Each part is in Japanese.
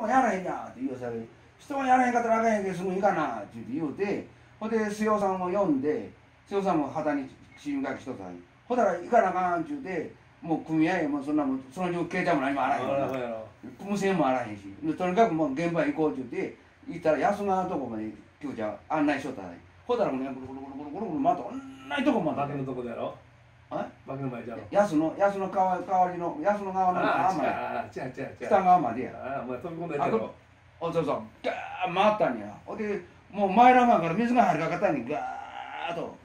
もやらへんやんって言うされ人もやらへんかったらあかんやんけすぐいかなって言うてほんで瀬尾さんを呼んで瀬尾さんも旗にチーム書きしとったんほたら行かなあかんっちゅうてもう組合もそんなもんその中携帯も何もあらへんから。無線もあらへんし。とにかくもう現場行こうって言って行ったら安川のとこまで今日じゃ案内しとったねほたらもうねぐるぐるぐるぐるぐるぐるまた同じとこまで。バケのとこだろあバケの前じゃろ。安の安の川代わりの安の川のあまで北側までや。ああお前飛び込んだやつやろ。おそうそうガーッ回ったんや。ほんでもう前ら側から水が入りかかったんにガーッと。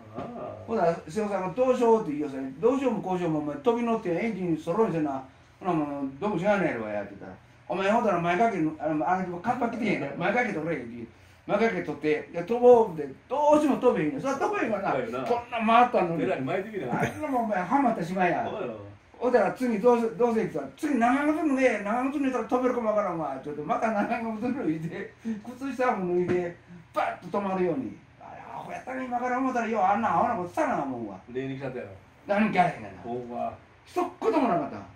ほら瀬尾さんが「どうしよう」って言いよさどうしようもこうしようもお前飛び乗ってエンジン揃えてな。ほなもうどうも知らないやろやって言ったら「お前ほんだら前掛けのあのあのカッパ来てへんから前掛け取れ」って。前掛け取って「いや飛ぼう」ってどうしても飛べへんねん。それは飛べへんからな。こんな回ったのに。あいつらもお前はまったしまいや。そうよほんだら次どうせどうせ行くと次長靴脱げ。長靴脱いだら飛べるかもわからんわ。ちょっとまた長靴脱いで靴下も脱いでバッと止まるように。あれアホやったね今から思ったらようあんなアホなことしたな思うわ。礼に来ちゃったやろ。何キャラへんがな。ほんま。一言もなかった。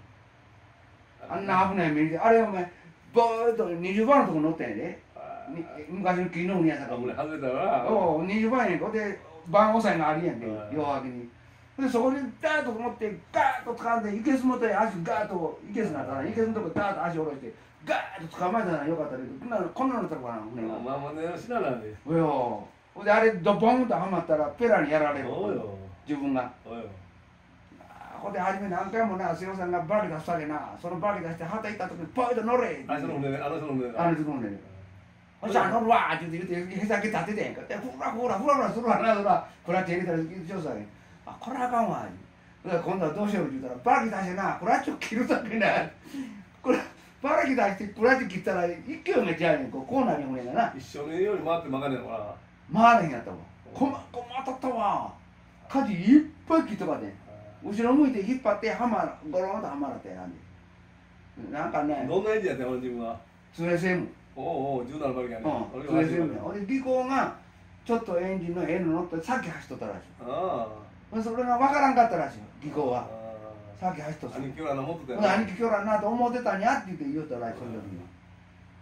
あんな危ない目にあれお前ボーっと20番のとこ乗ったんやで昔の木の海やさか。外れたらおう20番やんこで番押さえがあるやんではい。両脇に。でそこでダーッと持ってガーッと掴んでいけす元へ足ガーッといけすなったらい。けすのとこダーッと足下ろしてガーッと捕まえたらよかったけどこんなのこんなのとこかな船がまあまあね知らないで。およ。ほんであれドボンとはまったらペラにやられる。自分が。そうよ。あほんで初め何回もな瀬尾さんがバリ出したでな。そのバリ出して旗行った時にポイッと乗れ。あの人の船あの人の船あの人のねほんじゃ乗るわって言って言ってへさき立ててんかでふらふらふらふらするわなそらこれは手入れたら上手だねあこれあかんわ言うで今度はどうしようって言ったらバリ出してなクラッチを切るだけなこれバリ出してクラッチ切ったら勢いが違うねんこうこうなる船がな一緒にように回って曲がんねんのか回れへんやったわこまこまたったわ舵いっぱい切っとかね後ろ向いて引っ張ってハマゴロンとハマらってなんでなんかねどんなエンジンやった俺自分は 2SM おおおう17馬力やねうん、俺それでが俺技巧がちょっとエンジンの N 乗ってさっき走っとったらしい。あそれが分からんかったらしい技巧は。あさっき走っとった兄貴はな持ってたよほんで兄貴今日らなと思ってたんやって言って言うたらしいその時に。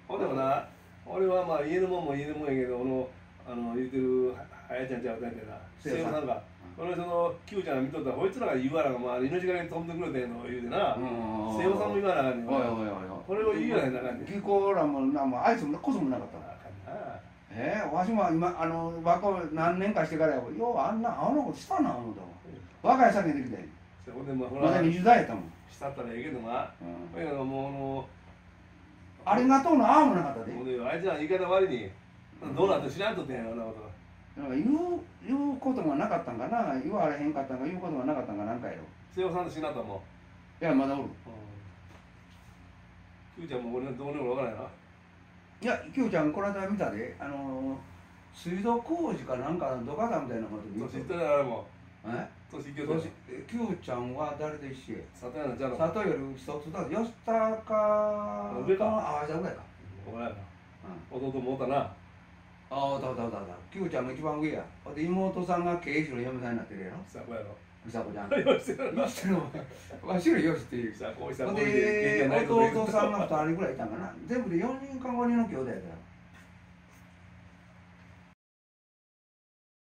ほんでもな俺はまあ家のもんも家のもんやけどこのあの言うてるはやちゃんちゃうたんやな。瀬尾さんが俺その Q ちゃんが見とったらこいつらが言わながまあ命がけに飛んでくれてんの言うてな瀬尾さんも言わなあかんねんおいおいおいこれを言うやなあかんねん。技巧らもなもうあいつもこそもなかったな。ええわしも今あの若い何年かしてからやようあんなあのことしたな思うたわ若い酒できたよほんでまあほまだら20代やったもん、したったらええけどなうん。だけどもありがとうのああもなかったうで。あのもうねあいつらの言い方悪いにどうなって知らんとってんやろなことなんか言う言うことがなかったんかな？言われへんかったんか言うことがなかったんかなんかやろ？瀬尾さんと死なったもんいやまだおる。Q ちゃんも俺どうにもわからないないや、きゅうちゃん、この間見たで、あの水道工事かなんかの土方みたいなことで言うったらあれもえ？年いきよった年えきゅうちゃんは誰で一緒や？里より一つだ。吉高か上か。ああ、じゃあ上やか。お前やなうん、弟もおったなああ、おったおったおったおった。きゅうちゃんの一番上や。妹さんが経営士の嫁さんになってるやろ。久子やろちゃん。よしわ。わしろよしっていう。久子久ほん子で、弟さんが二人ぐらいいたんかな。全部で四人か五人の兄弟やから。